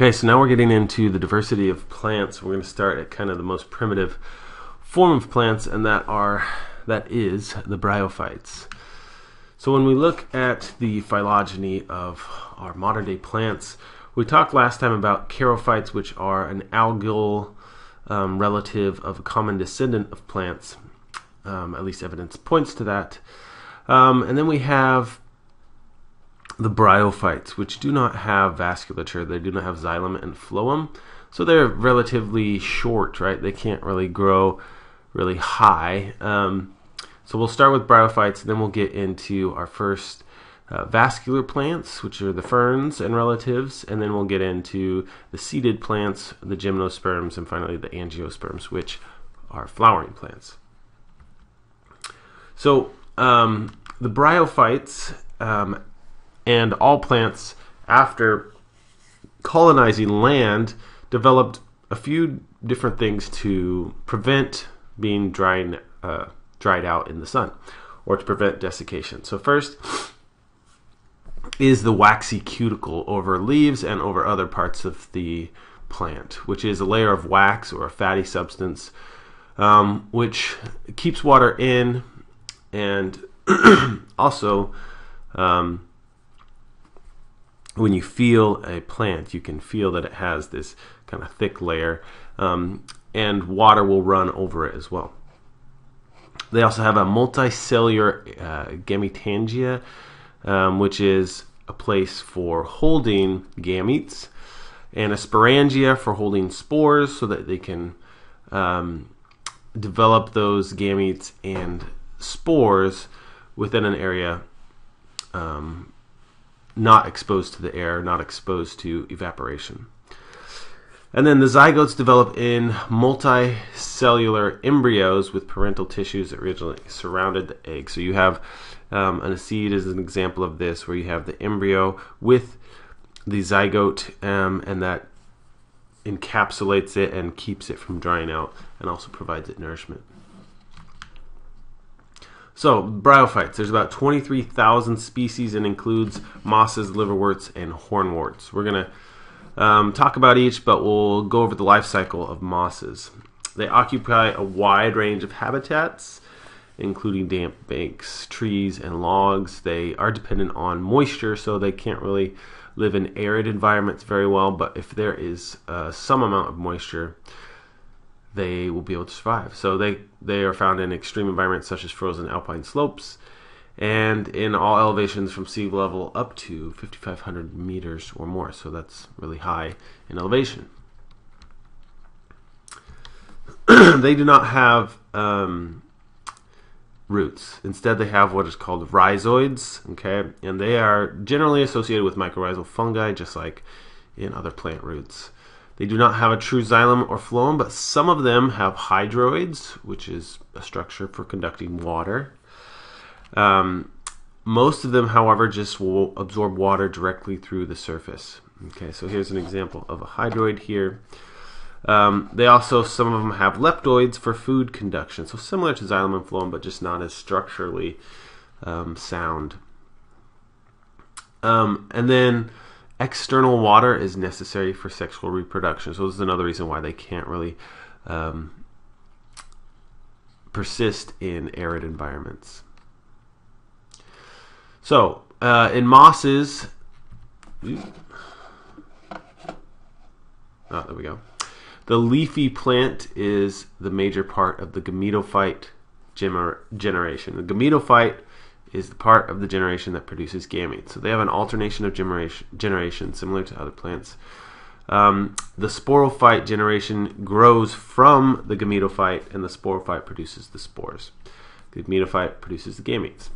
Okay, so now we're getting into the diversity of plants. We're going to start at kind of the most primitive form of plants, and that are that is the bryophytes. So when we look at the phylogeny of our modern day plants, we talked last time about charophytes, which are an algal um, relative of a common descendant of plants. Um, at least evidence points to that. Um, and then we have the bryophytes, which do not have vasculature, they do not have xylem and phloem, so they're relatively short, right? They can't really grow really high. Um, so we'll start with bryophytes, then we'll get into our first uh, vascular plants, which are the ferns and relatives, and then we'll get into the seeded plants, the gymnosperms, and finally the angiosperms, which are flowering plants. So um, the bryophytes um, and all plants after colonizing land developed a few different things to prevent being dried uh, dried out in the sun or to prevent desiccation. So first is the waxy cuticle over leaves and over other parts of the plant, which is a layer of wax or a fatty substance um, which keeps water in and also um, when you feel a plant, you can feel that it has this kind of thick layer, um, and water will run over it as well. They also have a multicellular uh, gametangia, um, which is a place for holding gametes, and a sporangia for holding spores so that they can um, develop those gametes and spores within an area um, not exposed to the air, not exposed to evaporation. And then the zygotes develop in multicellular embryos with parental tissues that originally surrounded the egg. So you have um, an seed is an example of this, where you have the embryo with the zygote, um, and that encapsulates it and keeps it from drying out, and also provides it nourishment. So, bryophytes, there's about 23,000 species and includes mosses, liverworts, and hornworts. We're going to um, talk about each, but we'll go over the life cycle of mosses. They occupy a wide range of habitats, including damp banks, trees, and logs. They are dependent on moisture, so they can't really live in arid environments very well, but if there is uh, some amount of moisture, they will be able to survive. So they, they are found in extreme environments such as frozen alpine slopes and in all elevations from sea level up to 5,500 meters or more. So that's really high in elevation. they do not have um, roots. Instead, they have what is called rhizoids, okay, and they are generally associated with mycorrhizal fungi, just like in other plant roots. They do not have a true xylem or phloem, but some of them have hydroids, which is a structure for conducting water. Um, most of them, however, just will absorb water directly through the surface. Okay, so here's an example of a hydroid here. Um, they also, some of them have leptoids for food conduction, so similar to xylem and phloem, but just not as structurally um, sound. Um, and then external water is necessary for sexual reproduction. So this is another reason why they can't really um, persist in arid environments. So uh, in mosses, oh, there we go. The leafy plant is the major part of the gametophyte gener generation. The gametophyte is the part of the generation that produces gametes. So they have an alternation of generation, generation similar to other plants. Um, the sporophyte generation grows from the gametophyte, and the sporophyte produces the spores. The gametophyte produces the gametes.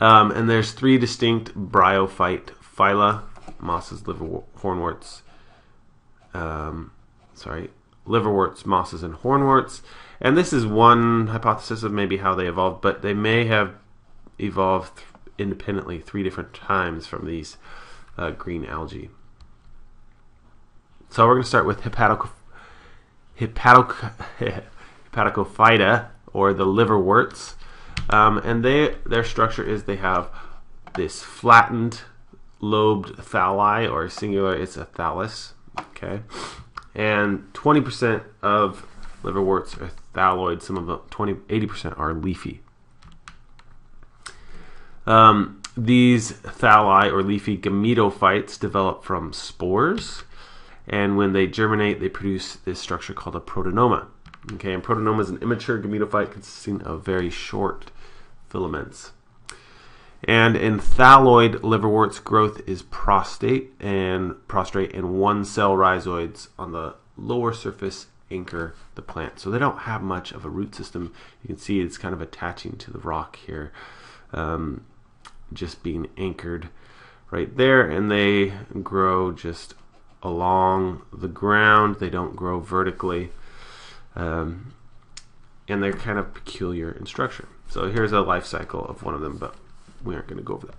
Um, and there's three distinct bryophyte phyla: mosses, liver, hornworts. Um, sorry, liverworts, mosses, and hornworts. And this is one hypothesis of maybe how they evolved, but they may have evolved independently three different times from these uh, green algae. So we're going to start with Hepaticophyta, or the liverworts. Um, and they their structure is they have this flattened lobed thalli, or singular, it's a thallus. Okay, and 20% of liverworts are thalloid. Some of them, 20, 80% are leafy. Um, these thalli or leafy gametophytes develop from spores, and when they germinate, they produce this structure called a protonema. Okay, and protonema is an immature gametophyte consisting of very short filaments. And in thalloid liverworts, growth is prostate and prostrate, and one cell rhizoids on the lower surface anchor the plant. So they don't have much of a root system. You can see it's kind of attaching to the rock here, um, just being anchored right there, and they grow just along the ground. They don't grow vertically, um, and they're kind of peculiar in structure. So here's a life cycle of one of them, but we aren't going to go over that.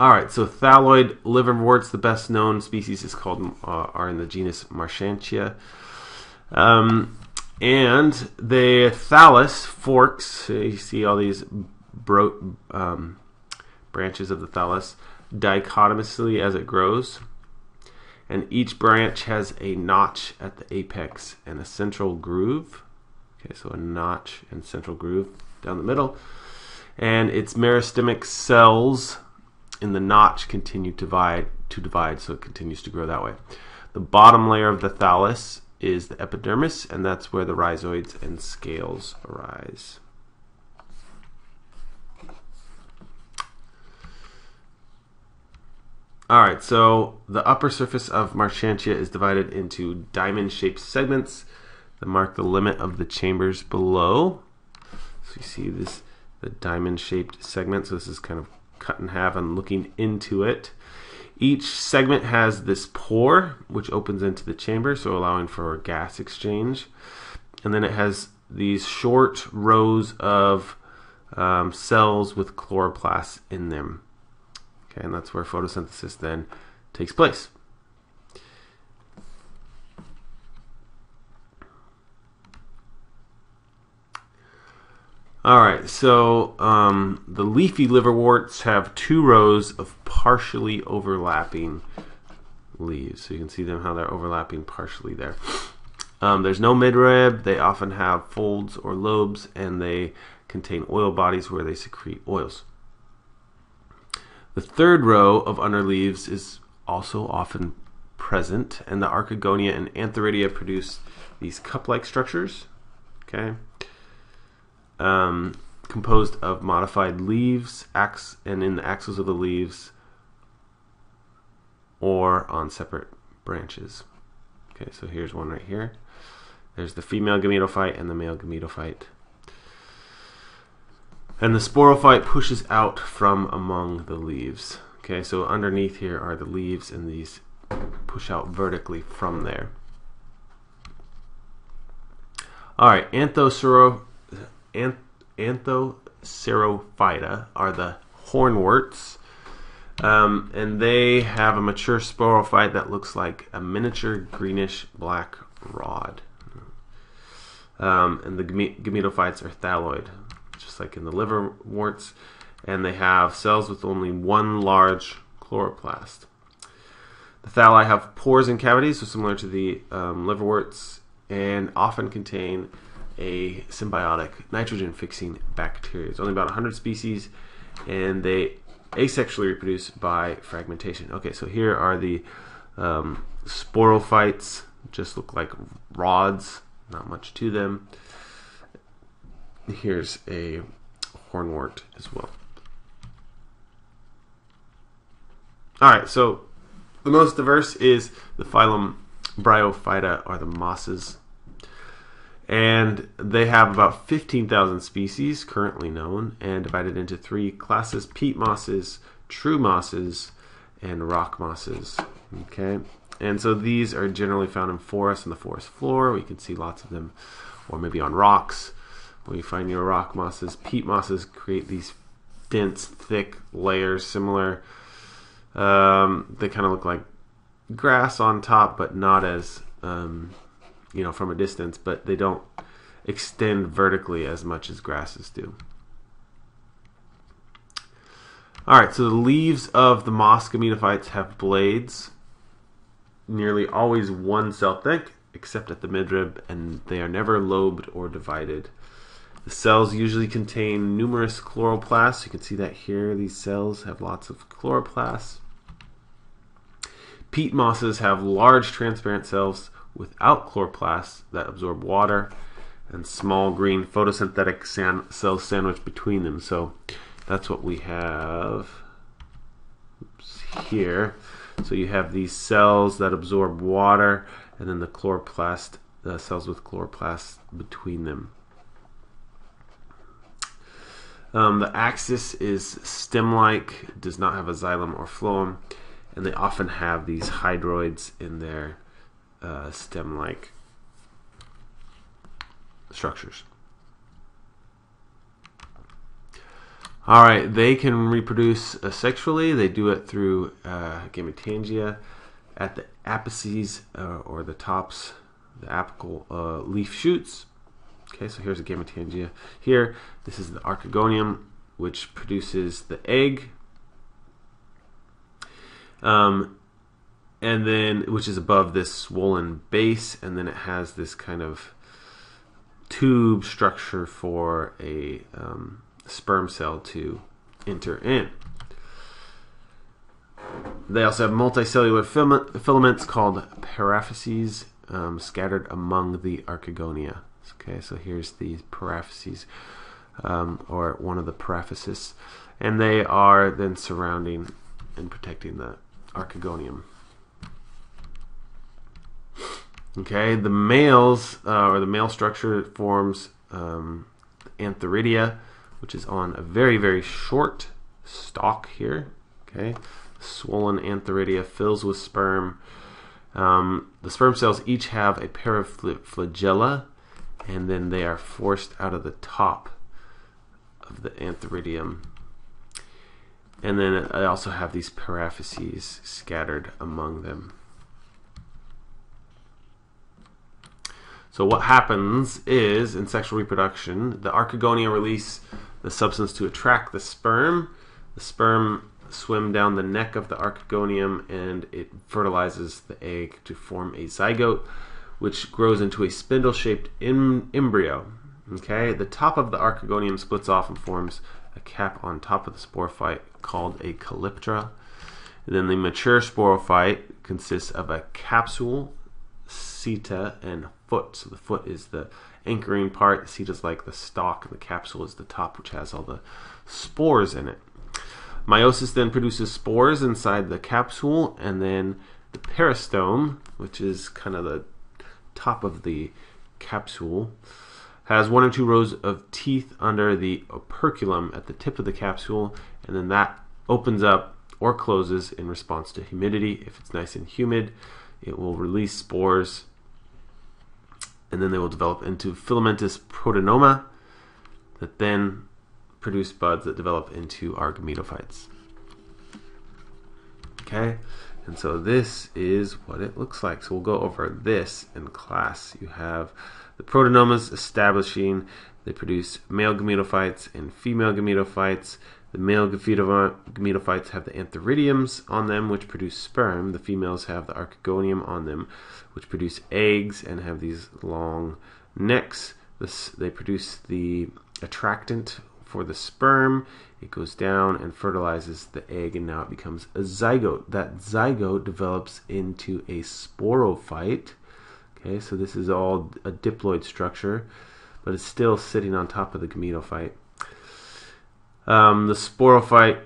All right, so thalloid liverworts, the best known species is called uh, are in the genus Marchantia. Um, and the thallus forks. You see all these bro- um, branches of the thallus dichotomously as it grows, and each branch has a notch at the apex and a central groove. Okay, so a notch and central groove down the middle, and its meristemic cells in the notch continue to divide, to divide, so it continues to grow that way. The bottom layer of the thallus is the epidermis, and that's where the rhizoids and scales arise. All right, so the upper surface of Marchantia is divided into diamond-shaped segments that mark the limit of the chambers below. So you see this the diamond-shaped segment. So this is kind of cut in half and looking into it. Each segment has this pore, which opens into the chamber, so allowing for gas exchange. And then it has these short rows of um, cells with chloroplasts in them. Okay, and that's where photosynthesis then takes place. All right, so um, the leafy liverworts have two rows of partially overlapping leaves. So you can see them how they're overlapping partially there. Um, there's no midrib. They often have folds or lobes, and they contain oil bodies where they secrete oils. The third row of underleaves is also often present, and the archegonia and antheridia produce these cup-like structures. Okay um, composed of modified leaves, ax- and in the axils of the leaves, or on separate branches. Okay, so here's one right here. There's the female gametophyte and the male gametophyte. And the sporophyte pushes out from among the leaves. Okay, so underneath here are the leaves, and these push out vertically from there. All right, anthosero Anth- Anthocerophyta are the hornworts. Um, and they have a mature sporophyte that looks like a miniature greenish black rod. Um, and the gametophytes are thalloid, just like in the liverworts. And they have cells with only one large chloroplast. The thalli have pores and cavities, so similar to the um, liverworts, and often contain a symbiotic nitrogen fixing bacteria. It's only about 100 species and they asexually reproduce by fragmentation. Okay, so here are the um, sporophytes, just look like rods, not much to them. Here's a hornwort as well. All right, so the most diverse is the phylum Bryophyta, or the mosses and they have about 15,000 species currently known and divided into three classes peat mosses, true mosses, and rock mosses. Okay, and so these are generally found in forests and the forest floor. We can see lots of them, or maybe on rocks. When you find your rock mosses, peat mosses create these dense, thick layers similar. Um, they kind of look like grass on top, but not as um, you know, from a distance, but they don't extend vertically as much as grasses do. All right, so the leaves of the moss gametophytes have blades, nearly always one cell thick, except at the midrib, and they are never lobed or divided. The cells usually contain numerous chloroplasts. You can see that here. These cells have lots of chloroplasts. Peat mosses have large transparent cells without chloroplasts that absorb water and small green photosynthetic san- cells sandwiched between them. So that's what we have Oops, here. So you have these cells that absorb water and then the chloroplast, the cells with chloroplasts between them. Um, the axis is stem-like, does not have a xylem or phloem, and they often have these hydroids in their uh, stem-like structures. All right, they can reproduce uh, sexually. They do it through uh, gametangia at the apices uh, or the tops, the apical uh, leaf shoots. Okay, so here's a gametangia. Here, this is the archegonium, which produces the egg, um, and then which is above this swollen base, and then it has this kind of tube structure for a um, sperm cell to enter in. They also have multicellular filament, filaments called paraphyses um, scattered among the archegonia. Okay, so here's the paraphyses, um, or one of the paraphyses, and they are then surrounding and protecting the archegonium. Okay, the males, uh, or the male structure forms um, antheridia, which is on a very, very short stalk here. Okay, swollen antheridia fills with sperm. Um, the sperm cells each have a pair of flagella, and then they are forced out of the top of the antheridium. And then I also have these paraphyses scattered among them. So what happens is in sexual reproduction, the archegonia release the substance to attract the sperm. The sperm swim down the neck of the archegonium and it fertilizes the egg to form a zygote, which grows into a spindle-shaped em- embryo. Okay, the top of the archegonium splits off and forms a cap on top of the sporophyte called a calyptra. And then the mature sporophyte consists of a capsule, seta, and foot. So the foot is the anchoring part. The seta is like the stalk, the capsule is the top, which has all the spores in it. Meiosis then produces spores inside the capsule, and then the peristome, which is kind of the top of the capsule, has one or two rows of teeth under the operculum at the tip of the capsule, and then that opens up or closes in response to humidity. If it's nice and humid, it will release spores, and then they will develop into filamentous protonema that then produce buds that develop into our gametophytes. Okay, and so this is what it looks like. So we'll go over this in class. You have the protonemas establishing, they produce male gametophytes and female gametophytes. The male gametophytes have the antheridiums on them, which produce sperm. The females have the archegonium on them, which produce eggs and have these long necks. This, they produce the attractant for the sperm. It goes down and fertilizes the egg, and now it becomes a zygote. That zygote develops into a sporophyte. Okay, so this is all a diploid structure, but it's still sitting on top of the gametophyte. Um, the sporophyte,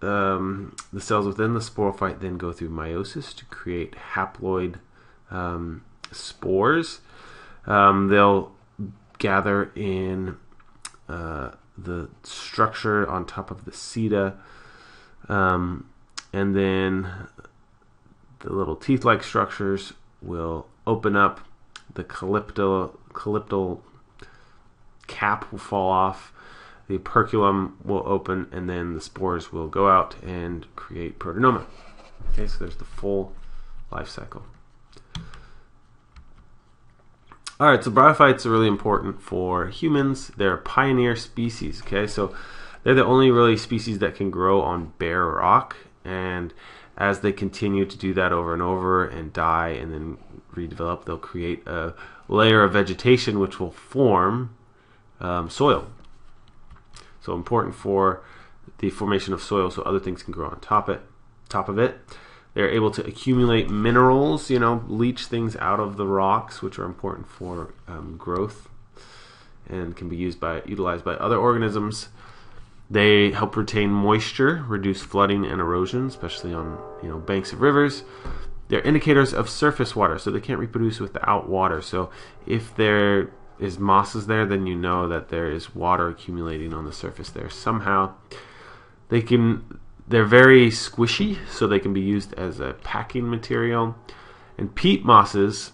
um, the cells within the sporophyte then go through meiosis to create haploid um, spores. Um, they'll gather in uh, the structure on top of the seta, um, and then the little teeth-like structures will open up. The calypto calyptal cap will fall off. The operculum will open, and then the spores will go out and create protonema. Okay, so there's the full life cycle. All right, so bryophytes are really important for humans. They're a pioneer species. Okay, so They're the only really species that can grow on bare rock, and as they continue to do that over and over and die and then redevelop, they'll create a layer of vegetation which will form um, soil. So important for the formation of soil, so other things can grow on top it, top of it. They're able to accumulate minerals, you know, leach things out of the rocks, which are important for um, growth and can be used by utilized by other organisms. They help retain moisture, reduce flooding and erosion, especially on you know banks of rivers. They're indicators of surface water, so they can't reproduce without water. So if there is mosses there, then you know that there is water accumulating on the surface there somehow. They can they're very squishy, so they can be used as a packing material. And peat mosses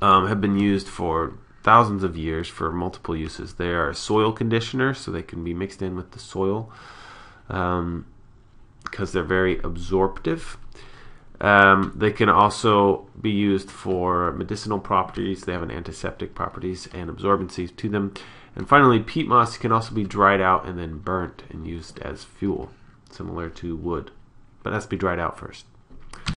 um, have been used for thousands of years for multiple uses. They are a soil conditioner, so they can be mixed in with the soil um, because they're very absorptive. Um, they can also be used for medicinal properties. They have an antiseptic properties and absorbencies to them. And finally, peat moss can also be dried out and then burnt and used as fuel, similar to wood. But it has to be dried out first.